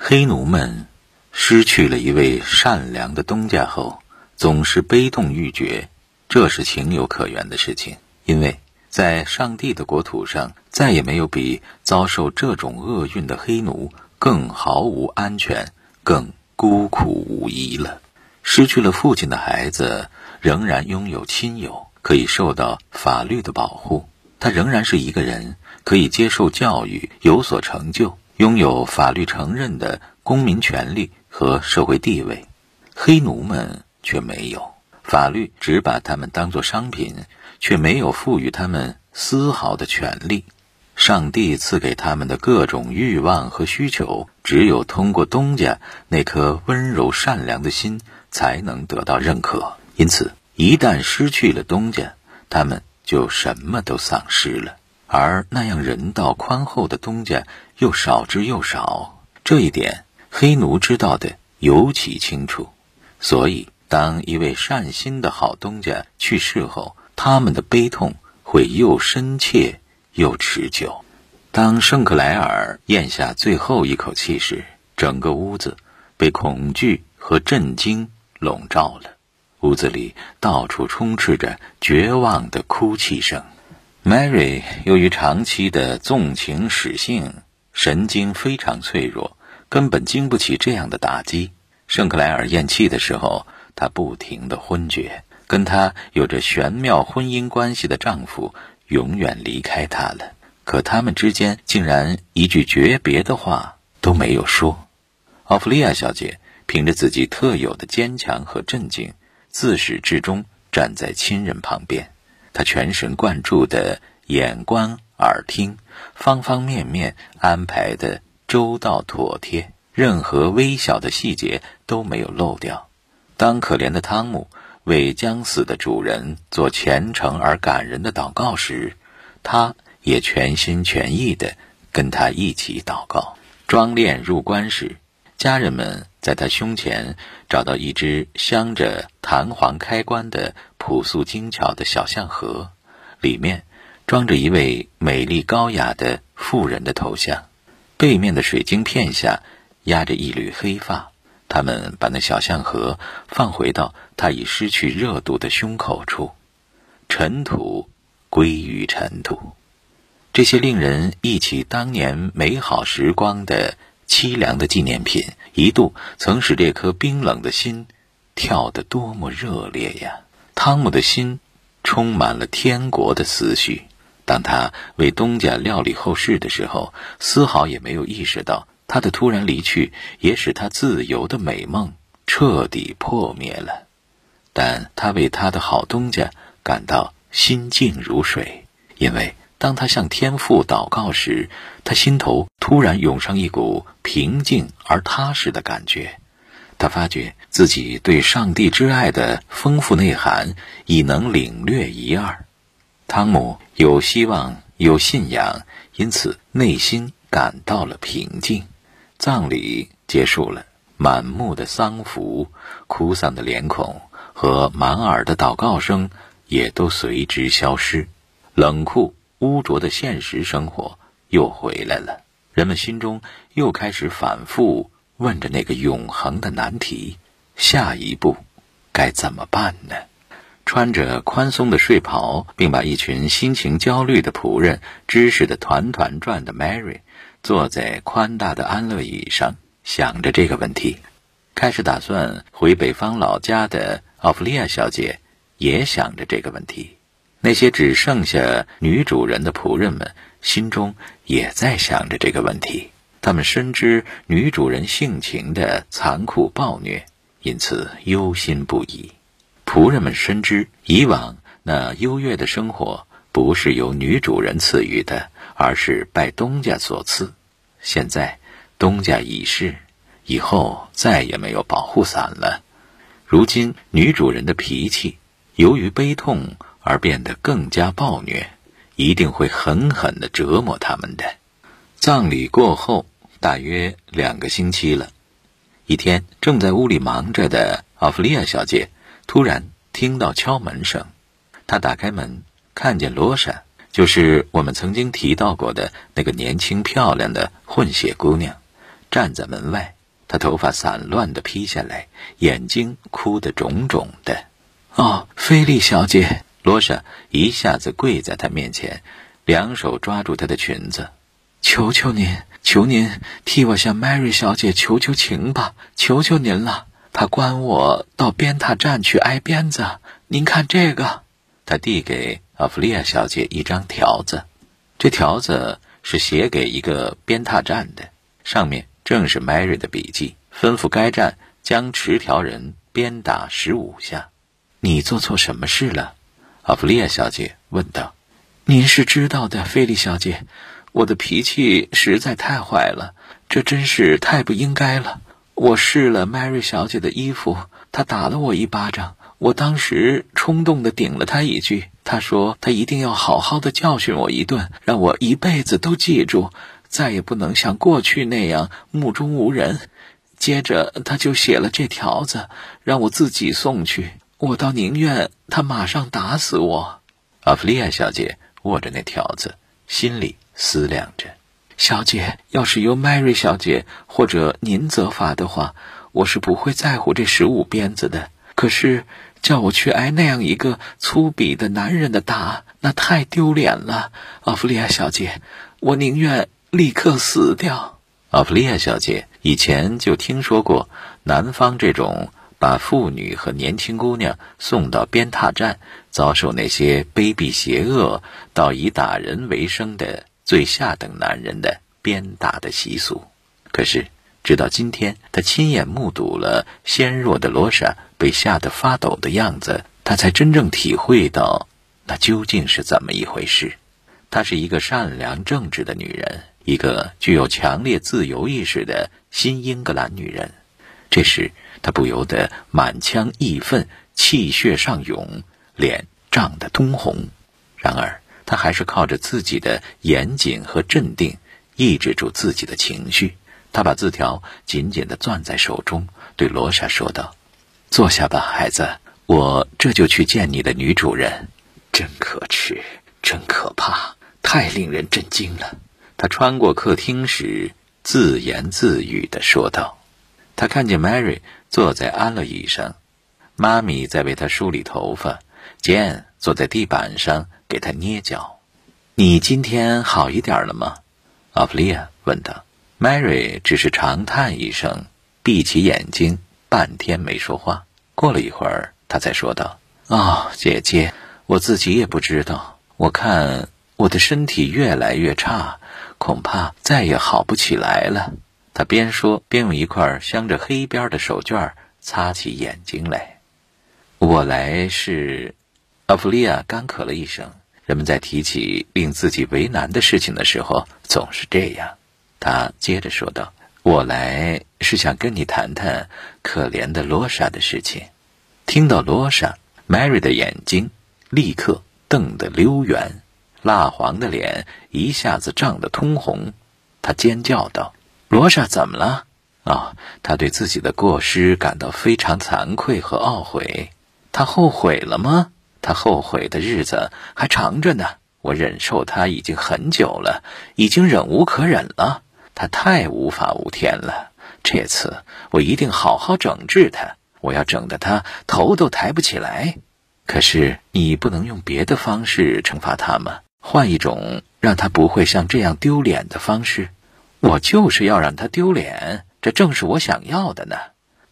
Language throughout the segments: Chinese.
黑奴们失去了一位善良的东家后，总是悲痛欲绝，这是情有可原的事情。因为在上帝的国土上，再也没有比遭受这种厄运的黑奴更毫无安全、更孤苦无依了。失去了父亲的孩子，仍然拥有亲友，可以受到法律的保护。他仍然是一个人，可以接受教育，有所成就。拥有法律承认的公民权利和社会地位，黑奴们却没有。法律只把他们当作商品，却没有赋予他们丝毫的权利。上帝赐给他们的各种欲望和需求，只有通过东家那颗温柔善良的心，才能得到认可。因此，一旦失去了东家，他们就什么都丧失了。而那样人道宽厚的东家又少之又少，这一点黑奴知道的尤其清楚。所以，当一位善心的好东家去世后，他们的悲痛会又深切又持久。当圣克莱尔咽下最后一口气时，整个屋子被恐惧和震惊笼罩了，屋子里到处充斥着绝望的哭泣声。Mary 由于长期的纵情使性，神经非常脆弱，根本经不起这样的打击。圣克莱尔咽气的时候，她不停的昏厥。跟她有着玄妙婚姻关系的丈夫永远离开她了，可他们之间竟然一句诀别的话都没有说。奥弗利亚小姐凭着自己特有的坚强和镇静，自始至终站在亲人旁边。他全神贯注的眼观耳听，方方面面安排的周到妥帖，任何微小的细节都没有漏掉。当可怜的汤姆为将死的主人做虔诚而感人的祷告时，他也全心全意的跟他一起祷告。装殓入棺时，家人们在他胸前找到一只镶着弹簧开关的。朴素精巧的小象盒，里面装着一位美丽高雅的妇人的头像，背面的水晶片下压着一缕黑发。他们把那小象盒放回到他已失去热度的胸口处，尘土归于尘土。这些令人忆起当年美好时光的凄凉的纪念品，一度曾使这颗冰冷的心跳得多么热烈呀！汤姆的心充满了天国的思绪。当他为东家料理后事的时候，丝毫也没有意识到他的突然离去也使他自由的美梦彻底破灭了。但他为他的好东家感到心静如水，因为当他向天父祷告时，他心头突然涌上一股平静而踏实的感觉。他发觉自己对上帝之爱的丰富内涵已能领略一二。汤姆有希望，有信仰，因此内心感到了平静。葬礼结束了，满目的丧服、哭丧的脸孔和满耳的祷告声也都随之消失。冷酷污浊的现实生活又回来了，人们心中又开始反复。问着那个永恒的难题：下一步该怎么办呢？穿着宽松的睡袍，并把一群心情焦虑的仆人支使得团团转的 Mary，坐在宽大的安乐椅上，想着这个问题。开始打算回北方老家的奥弗利亚小姐也想着这个问题。那些只剩下女主人的仆人们心中也在想着这个问题。他们深知女主人性情的残酷暴虐，因此忧心不已。仆人们深知以往那优越的生活不是由女主人赐予的，而是拜东家所赐。现在东家已逝，以后再也没有保护伞了。如今女主人的脾气由于悲痛而变得更加暴虐，一定会狠狠地折磨他们的。葬礼过后。大约两个星期了，一天正在屋里忙着的奥弗利亚小姐突然听到敲门声。她打开门，看见罗莎，就是我们曾经提到过的那个年轻漂亮的混血姑娘，站在门外，她头发散乱地披下来，眼睛哭得肿肿的。哦，菲利小姐，罗莎一下子跪在他面前，两手抓住她的裙子，求求您，求您替我向 Mary 小姐求求情吧，求求您了。她关我到鞭挞站去挨鞭子。您看这个，他递给阿弗利亚小姐一张条子，这条子是写给一个鞭挞站的，上面正是 Mary 的笔记，吩咐该站将持条人鞭打十五下。你做错什么事了？阿弗利亚小姐问道。您是知道的，菲利小姐，我的脾气实在太坏了，这真是太不应该了。我试了 Mary 小姐的衣服，她打了我一巴掌。我当时冲动的顶了她一句，她说她一定要好好的教训我一顿，让我一辈子都记住，再也不能像过去那样目中无人。接着，她就写了这条子，让我自己送去。我倒宁愿他马上打死我。阿弗利亚小姐握着那条子，心里思量着。小姐，要是由 Mary 小姐或者您责罚的话，我是不会在乎这十五鞭子的。可是叫我去挨那样一个粗鄙的男人的打，那太丢脸了。奥弗利亚小姐，我宁愿立刻死掉。奥弗利亚小姐以前就听说过南方这种把妇女和年轻姑娘送到鞭挞站，遭受那些卑鄙邪恶到以打人为生的。最下等男人的鞭打的习俗，可是直到今天，他亲眼目睹了纤弱的罗莎被吓得发抖的样子，他才真正体会到那究竟是怎么一回事。她是一个善良正直的女人，一个具有强烈自由意识的新英格兰女人。这时，他不由得满腔义愤，气血上涌，脸涨得通红。然而，他还是靠着自己的严谨和镇定，抑制住自己的情绪。他把字条紧紧地攥在手中，对罗莎说道：“坐下吧，孩子，我这就去见你的女主人。真可耻，真可怕，太令人震惊了。”他穿过客厅时，自言自语地说道：“他看见 Mary 坐在安乐椅上，妈咪在为她梳理头发，，Jan 坐在地板上。”给他捏脚，你今天好一点了吗？奥弗利亚问道。Mary 只是长叹一声，闭起眼睛，半天没说话。过了一会儿，他才说道：“哦，姐姐，我自己也不知道。我看我的身体越来越差，恐怕再也好不起来了。”他边说边用一块镶着黑边的手绢擦起眼睛来。我来是。奥弗利亚干咳了一声。人们在提起令自己为难的事情的时候，总是这样。他接着说道：“我来是想跟你谈谈可怜的罗莎的事情。”听到罗莎，Mary 的眼睛立刻瞪得溜圆，蜡黄的脸一下子涨得通红。他尖叫道：“罗莎怎么了？”啊，他对自己的过失感到非常惭愧和懊悔。他后悔了吗？他后悔的日子还长着呢，我忍受他已经很久了，已经忍无可忍了。他太无法无天了，这次我一定好好整治他，我要整得他头都抬不起来。可是你不能用别的方式惩罚他吗？换一种让他不会像这样丢脸的方式。我就是要让他丢脸，这正是我想要的呢。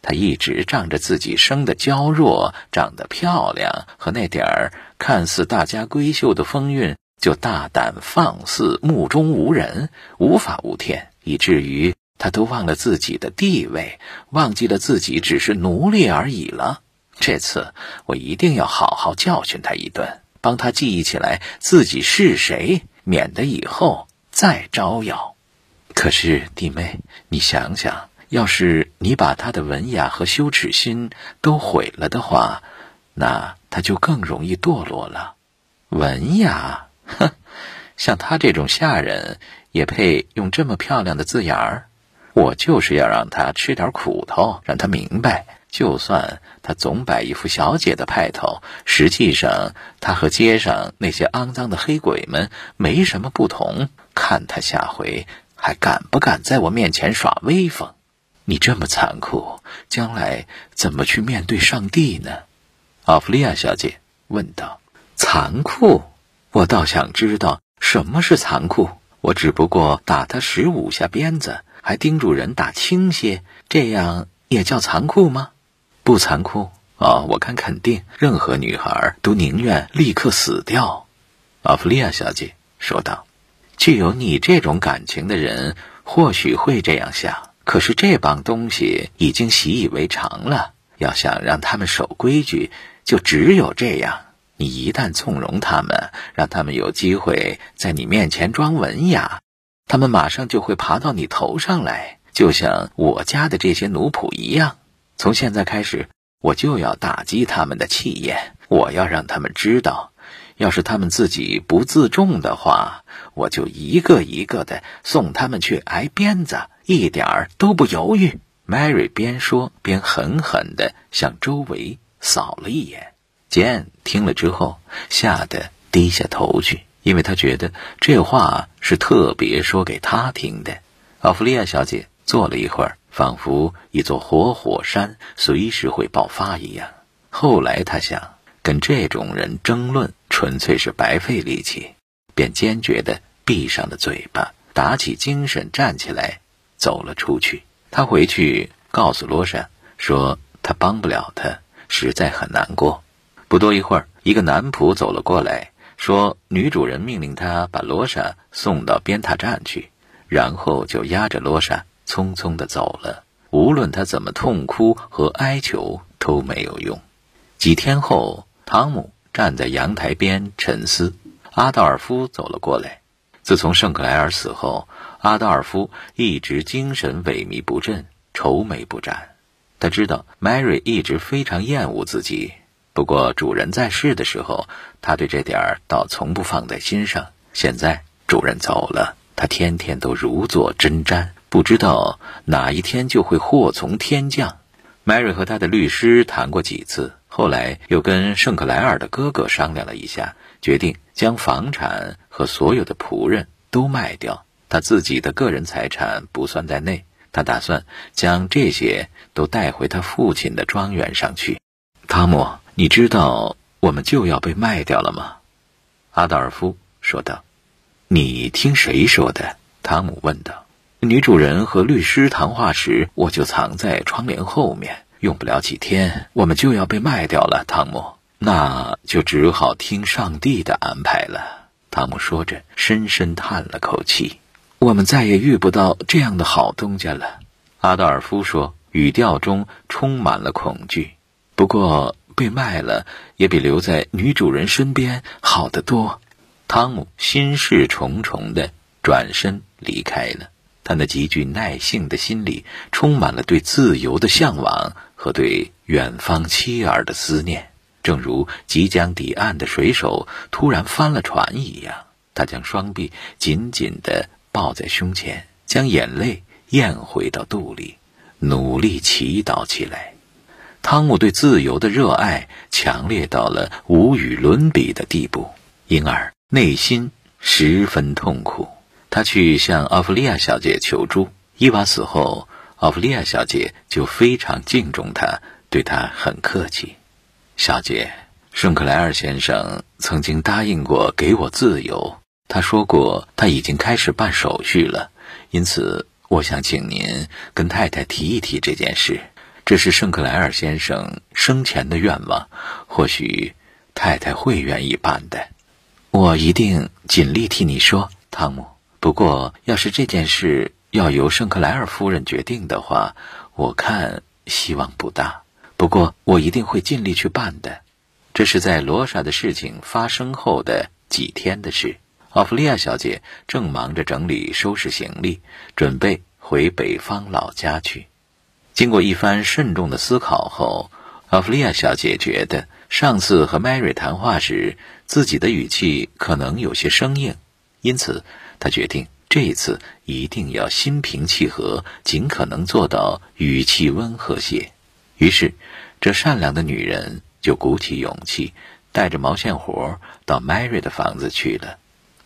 他一直仗着自己生得娇弱、长得漂亮和那点儿看似大家闺秀的风韵，就大胆放肆、目中无人、无法无天，以至于他都忘了自己的地位，忘记了自己只是奴隶而已了。这次我一定要好好教训他一顿，帮他记忆起来自己是谁，免得以后再招摇。可是弟妹，你想想。要是你把他的文雅和羞耻心都毁了的话，那他就更容易堕落了。文雅，哼，像他这种下人也配用这么漂亮的字眼儿？我就是要让他吃点苦头，让他明白，就算他总摆一副小姐的派头，实际上他和街上那些肮脏的黑鬼们没什么不同。看他下回。还敢不敢在我面前耍威风？你这么残酷，将来怎么去面对上帝呢？”奥弗利亚小姐问道。“残酷？我倒想知道什么是残酷。我只不过打他十五下鞭子，还叮嘱人打轻些，这样也叫残酷吗？不残酷。”哦，我看肯定，任何女孩都宁愿立刻死掉。”奥弗利亚小姐说道。“具有你这种感情的人或许会这样想，可是这帮东西已经习以为常了。要想让他们守规矩，就只有这样。你一旦纵容他们，让他们有机会在你面前装文雅，他们马上就会爬到你头上来，就像我家的这些奴仆一样。从现在开始。”我就要打击他们的气焰，我要让他们知道，要是他们自己不自重的话，我就一个一个的送他们去挨鞭子，一点儿都不犹豫。Mary 边说边狠狠地向周围扫了一眼。简听了之后，吓得低下头去，因为他觉得这话是特别说给他听的。奥弗利亚小姐坐了一会儿。仿佛一座活火山随时会爆发一样。后来他想，跟这种人争论纯粹是白费力气，便坚决地闭上了嘴巴，打起精神站起来，走了出去。他回去告诉罗莎说，他帮不了他，实在很难过。不多一会儿，一个男仆走了过来，说女主人命令他把罗莎送到鞭挞站去，然后就押着罗莎。匆匆的走了，无论他怎么痛哭和哀求都没有用。几天后，汤姆站在阳台边沉思。阿道尔夫走了过来。自从圣克莱尔死后，阿道尔夫一直精神萎靡不振，愁眉不展。他知道 Mary 一直非常厌恶自己，不过主人在世的时候，他对这点儿倒从不放在心上。现在主人走了，他天天都如坐针毡。不知道哪一天就会祸从天降。Mary 和他的律师谈过几次，后来又跟圣克莱尔的哥哥商量了一下，决定将房产和所有的仆人都卖掉，他自己的个人财产不算在内。他打算将这些都带回他父亲的庄园上去。汤姆，你知道我们就要被卖掉了吗？阿道尔夫说道。你听谁说的？汤姆问道。女主人和律师谈话时，我就藏在窗帘后面。用不了几天，我们就要被卖掉了，汤姆。那就只好听上帝的安排了。汤姆说着，深深叹了口气。我们再也遇不到这样的好东家了，阿道尔夫说，语调中充满了恐惧。不过，被卖了也比留在女主人身边好得多。汤姆心事重重的转身离开了。他那极具耐性的心里充满了对自由的向往和对远方妻儿的思念，正如即将抵岸的水手突然翻了船一样。他将双臂紧紧地抱在胸前，将眼泪咽回到肚里，努力祈祷起来。汤姆对自由的热爱强烈到了无与伦比的地步，因而内心十分痛苦。他去向奥弗利亚小姐求助。伊娃死后，奥弗利亚小姐就非常敬重他，对他很客气。小姐，圣克莱尔先生曾经答应过给我自由，他说过他已经开始办手续了，因此我想请您跟太太提一提这件事。这是圣克莱尔先生生前的愿望，或许太太会愿意办的。我一定尽力替你说，汤姆。不过，要是这件事要由圣克莱尔夫人决定的话，我看希望不大。不过，我一定会尽力去办的。这是在罗莎的事情发生后的几天的事。奥弗利亚小姐正忙着整理收拾行李，准备回北方老家去。经过一番慎重的思考后，奥弗利亚小姐觉得上次和 Mary 谈话时，自己的语气可能有些生硬，因此。她决定这一次一定要心平气和，尽可能做到语气温和些。于是，这善良的女人就鼓起勇气，带着毛线活到 Mary 的房子去了。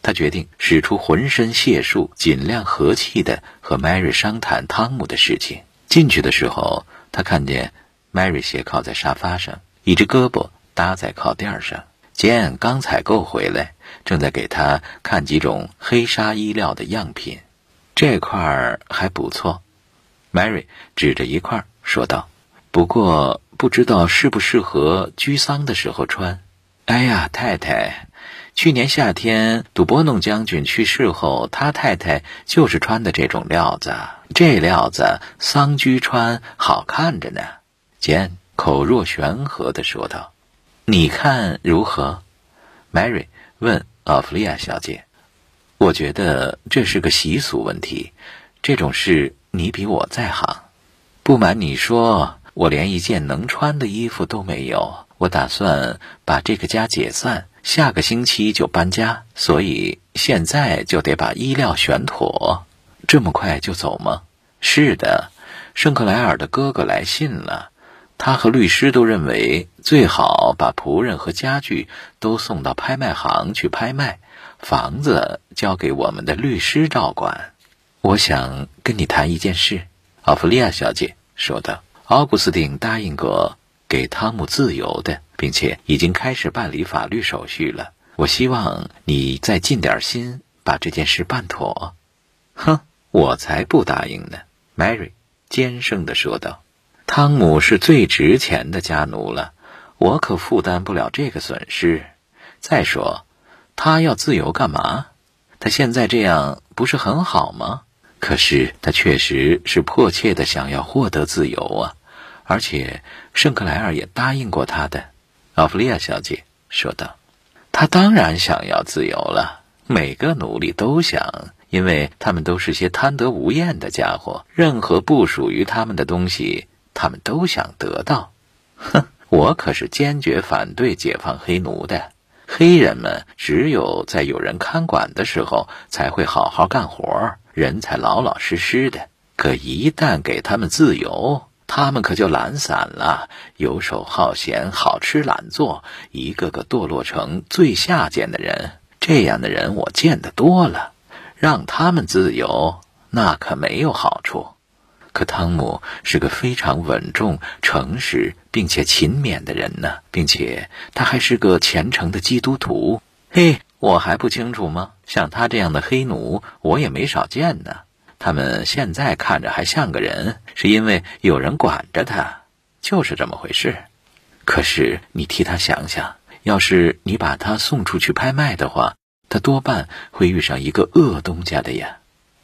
他决定使出浑身解数，尽量和气的和 Mary 商谈汤姆的事情。进去的时候，他看见 Mary 斜靠在沙发上，一只胳膊搭在靠垫上。简刚采购回来，正在给他看几种黑纱衣料的样品。这块儿还不错，Mary 指着一块儿说道。不过不知道适不适合居丧的时候穿。哎呀，太太。去年夏天，杜波弄将军去世后，他太太就是穿的这种料子。这料子丧居穿好看着呢。简口若悬河地说道：“你看如何？”Mary 问奥弗利亚小姐：“我觉得这是个习俗问题，这种事你比我在行。不瞒你说，我连一件能穿的衣服都没有。我打算把这个家解散。”下个星期就搬家，所以现在就得把衣料选妥。这么快就走吗？是的，圣克莱尔的哥哥来信了，他和律师都认为最好把仆人和家具都送到拍卖行去拍卖，房子交给我们的律师照管。我想跟你谈一件事，奥弗利亚小姐说道。奥古斯丁答应过。给汤姆自由的，并且已经开始办理法律手续了。我希望你再尽点心，把这件事办妥。哼，我才不答应呢！Mary 尖声地说道。汤姆是最值钱的家奴了，我可负担不了这个损失。再说，他要自由干嘛？他现在这样不是很好吗？可是他确实是迫切的想要获得自由啊。而且，圣克莱尔也答应过他的，奥弗利亚小姐说道：“他当然想要自由了，每个奴隶都想，因为他们都是些贪得无厌的家伙，任何不属于他们的东西，他们都想得到。哼，我可是坚决反对解放黑奴的。黑人们只有在有人看管的时候，才会好好干活，人才老老实实的。可一旦给他们自由，他们可就懒散了，游手好闲，好吃懒做，一个个堕落成最下贱的人。这样的人我见得多了，让他们自由，那可没有好处。可汤姆是个非常稳重、诚实并且勤勉的人呢，并且他还是个虔诚的基督徒。嘿，我还不清楚吗？像他这样的黑奴，我也没少见呢。他们现在看着还像个人，是因为有人管着他，就是这么回事。可是你替他想想，要是你把他送出去拍卖的话，他多半会遇上一个恶东家的呀。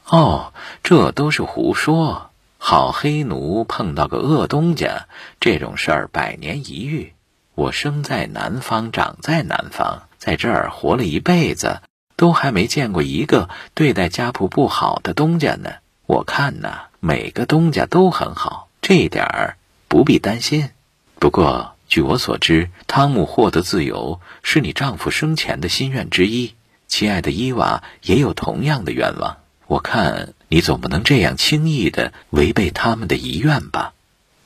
哦，这都是胡说。好黑奴碰到个恶东家，这种事儿百年一遇。我生在南方，长在南方，在这儿活了一辈子。都还没见过一个对待家仆不好的东家呢。我看呐，每个东家都很好，这一点儿不必担心。不过，据我所知，汤姆获得自由是你丈夫生前的心愿之一。亲爱的伊娃也有同样的愿望。我看你总不能这样轻易的违背他们的遗愿吧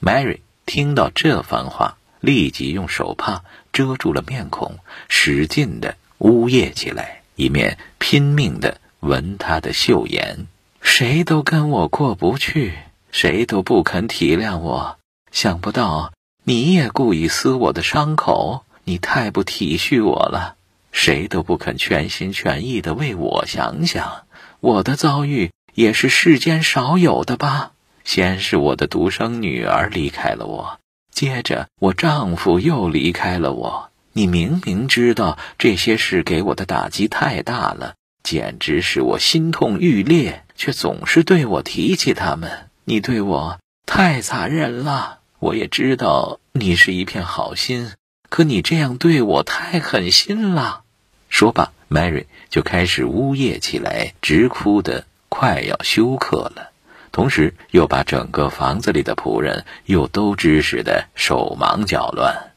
？Mary 听到这番话，立即用手帕遮住了面孔，使劲的呜咽起来。一面拼命的闻他的秀颜，谁都跟我过不去，谁都不肯体谅我。想不到你也故意撕我的伤口，你太不体恤我了。谁都不肯全心全意的为我想想，我的遭遇也是世间少有的吧。先是我的独生女儿离开了我，接着我丈夫又离开了我。你明明知道这些事给我的打击太大了，简直使我心痛欲裂，却总是对我提起他们。你对我太残忍了。我也知道你是一片好心，可你这样对我太狠心了。说罢，Mary 就开始呜咽起来，直哭得快要休克了，同时又把整个房子里的仆人又都指使得手忙脚乱。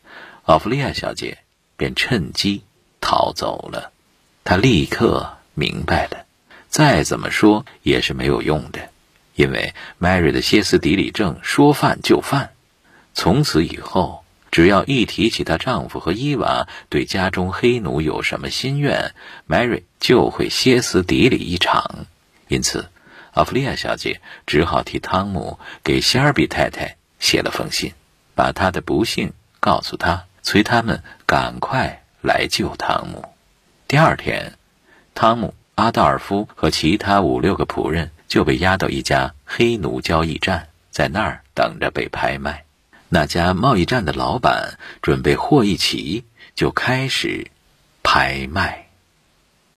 奥弗利亚小姐。便趁机逃走了。他立刻明白了，再怎么说也是没有用的，因为 Mary 的歇斯底里症说犯就犯。从此以后，只要一提起她丈夫和伊娃对家中黑奴有什么心愿，Mary 就会歇斯底里一场。因此，奥弗利亚小姐只好替汤姆给希尔比太太写了封信，把她的不幸告诉她，催他们赶快来救汤姆。第二天，汤姆、阿道尔夫和其他五六个仆人就被押到一家黑奴交易站，在那儿等着被拍卖。那家贸易站的老板准备货一齐，就开始拍卖。